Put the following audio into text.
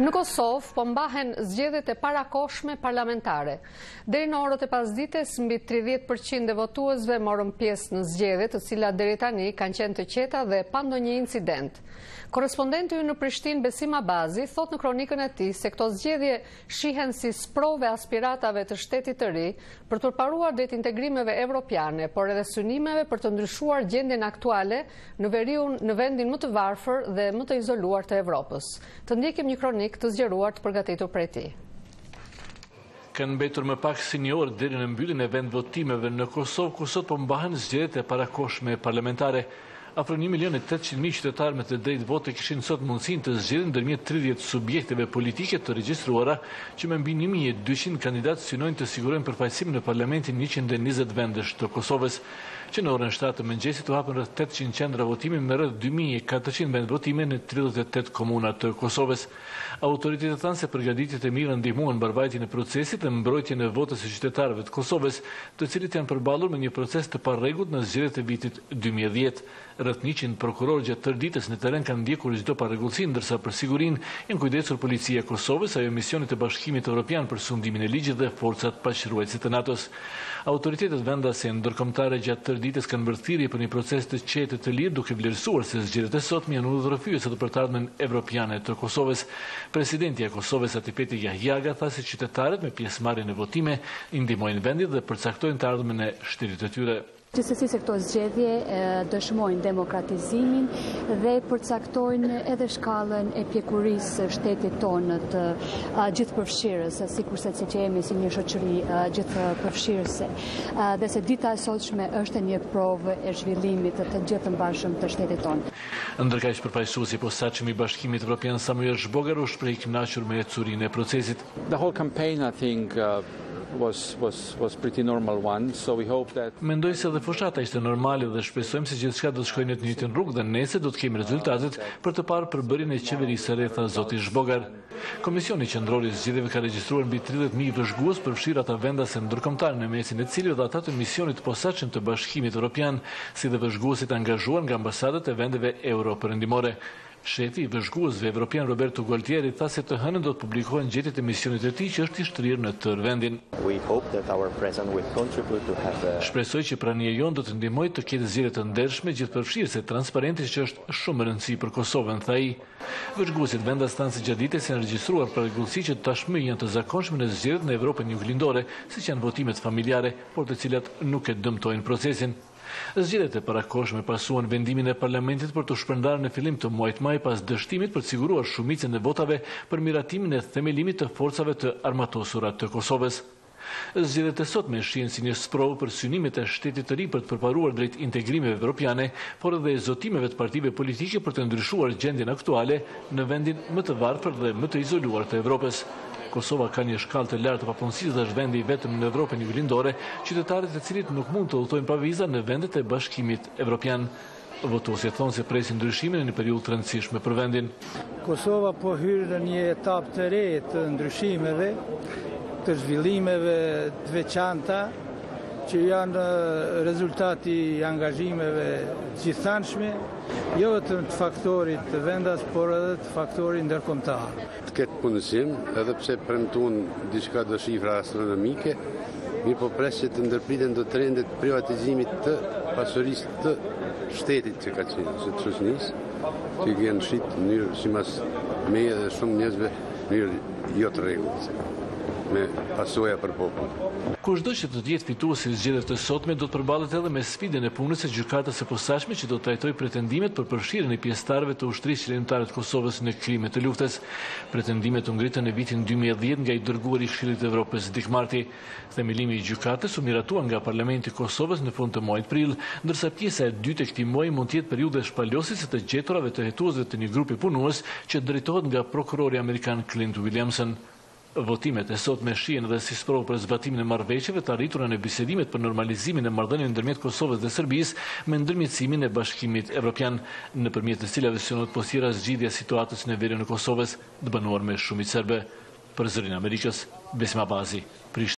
Në Kosovë po mbahen zgjedhjet e parakohshme parlamentare. Deri në orët e pasdites, mbi 30% e votuesve morën pjesë në zgjedhje, të cilat deri tani kanë qenë të qeta dhe pa ndonjë incident. Korrespondenti ynë në Prishtinë, Besim Abazi, thotë në kronikën e tij se këto zgjedhje shihen si sprovë e aspiratave të shtetit të ri për të përparuar drejt integrimeve evropiane, por edhe synimeve për të ndryshuar gjendjen aktuale në veriun, në vendin më të varfër dhe më të izoluar të Evropës. Të ndjekim një kronikë të zgjeruar të përgatitur prej tij. Kanë mbetur më pak se një orë deri në mbylljen e vendvotimeve në Kosovë, ku sot po mbahen zgjedhjet e parakohshme parlamentare. Afro një milion e tetëqind mijë qytetarë me të drejtë vote kishin sot mundësinë të zgjedhin ndërmjet tridhjetë subjekteve politike të regjistruara, që me mbi një mijë e dyqind kandidatë synojnë të sigurojnë përfaqësim në Parlamentin njëqind e njëzet vendesh të Kosovës. Që në orën shtatë të mëngjesit u hapën rreth tetëqind qendra votimi me rreth dy mijë e katërqind vendvotime në tridhjetë e tetë komuna të Kosovës. Autoritetet thanë se përgatitjet e mira ndihmuan mbarëvajtjen e procesit dhe mbrojtjen e votës së qytetarëve të Kosovës, të cilët janë përballur me një proces të parregullt në zgjedhjet e vitit dy mijë e dhjetë. Rreth njëqind prokurorë gjatë tërë ditës në terren kanë ndjekur çdo parregullsi, ndërsa për sigurinë janë kujdesur Policia e Kosovës, ajo e Misionit të Bashkimit Evropian për sundimin e ligjit dhe forcat paqëruajtëse të NATO-s. Autoritetet vendase e ndërkombëtare gjatë tërë ditës kanë bërë thirrje për një proces të qetë e të lirë duke vlerësuar se zgjedhjet e sotme janë udhërrëfyese për të ardhmen evropiane të Kosovës. Presidentja e Kosovës Atifete Jahjaga tha se qytetarët me pjesëmarrje në votime i ndihmojnë vendit dhe përcaktojnë të ardhmen e shtetit të tyre. Gjithsesi se këto zgjedhje dëshmojnë demokratizimin dhe përcaktojnë edhe shkallën e pjekurisë së shtetit tonë të gjithëpërfshirëse, sikurse që jemi si një shoqëri gjithëpërfshirëse. Dhe se dita e sotshme është një provë e zhvillimit të gjithëmbarshëm të shtetit tonë. Ndërkaq, përfaqësuesi i posaçëm i Bashkimit Evropian, Samuel Zhbogar u shpreh i kënaqur me ecurinë e procesit. Mendoj se edhe fushata ishte normale dhe shpresojmë se gjithçka do të shkojë në të njëjtën rrugë dhe nesër do të kemi rezultatet për të parë përbërjen e qeverisë së re, tha zoti Zhbogar. Komisioni Qendror i Zgjedhjeve ka regjistruar mbi tridhjetë mijë vëzhgues, përfshirë ata vendas e ndërkombëtarë në mesin e cilëve dhe ata të Misionit të Posaçëm të Bashkimit Evropian, si dhe vëzhgues të angazhuar nga ambasadat e vendeve euro-perëndimore. Shefi i vëzhguesve evropianë Roberto Gualtieri tha se të hënën do të publikohen gjetjet e misionit të tij që është i shtrirë në tërë vendin. Shpresoj që prania jonë do të ndihmojë të ketë zgjedhje të ndershme, gjithëpërfshirëse, transparente që është shumë me rëndësi për Kosovën, tha ai. Vëzhguesit vendas thanë se gjatë ditës janë regjistruar parregullsi që tashmë janë të zakonshme në zgjedhjet në Evropën Juglindore, siç janë votimet familjare, por të cilat nuk e dëmtojnë procesin. Zgjedhjet e parakohshme pasuan vendimin e parlamentit për t'u shpërndarë në fillim të muajit maj pas dështimit për të siguruar shumicën e votave për miratimin e themelimit të Forcave të Armatosura të Kosovës. Zgjedhjet e sotme shihen si një sprovë për synimet e shtetit të ri për të përparuar drejt integrimeve evropiane, por edhe zotimeve të partive politike për të ndryshuar gjendjen aktuale në vendin më të varfër dhe më të izoluar të Evropës. Kosova ka një shkallë të lartë të papunësisë dhe është vendi i vetëm në Evropën Juglindore, qytetarët e të cilit nuk mund të udhëtojnë pa viza në vendet e Bashkimit Evropian. Votuesit thonë se presin ndryshime në një periudhë të rëndësishme për vendin. Kosova po hyrë në një etapë të re të ndryshimeve, të zhvillimeve të veçanta që janë rezultat i angazhimeve të gjithanshme, jo vetëm të faktorit vendas, por edhe të faktorit ndërkombëtar. të ketë punësim, edhe pse premtuan diçka do shifra astronomike, mirëpo pres që të ndërpriten do trende t'privatizimit të pasurisë të shtetit që ka qenë, që të shusnis, që i kenë shit në mënyrë simas meje edhe shumë njerëzve mënyrë jo të rregullt, me pasoja për popull. Kushdo që të jetë fituesi i zgjedhjeve të sotme do të përballet edhe me sfidën e punës së Gjykatës së Posaçme që do të trajtojë pretendimet për përfshirjen e pjesëtarëve të Ushtrisë Çlirimtare të Kosovës në krime të luftës. Pretendimet u ngritën në vitin dy mijë e dhjetë nga i dërguari i Këshillit të Evropës, Dick Marty. Themelimi i Gjykatës u miratua nga Parlamenti i Kosovës në fund të muajit prill, ndërsa pjesa e dytë e këtij muaji mund të jetë periudha e shpalosjes së të gjeturave të hetuesve të një grupi punues që drejtohet nga prokurori amerikan Clint Williamson. Votimet e sotme shihen edhe si sprovë për zbatimin e marrëveshjeve të arritura në bisedimet për normalizimin e marrëdhënieve ndërmjet Kosovës dhe Serbisë me ndërmjetësimin e Bashkimit Evropian, nëpërmjet të cilave synohet pos tjerash zgjidhja e situatës në veriun e Kosovës, të banuar me shumicë serbe. Për Zërin e Amerikës, Besim Abazi, Prishtinë.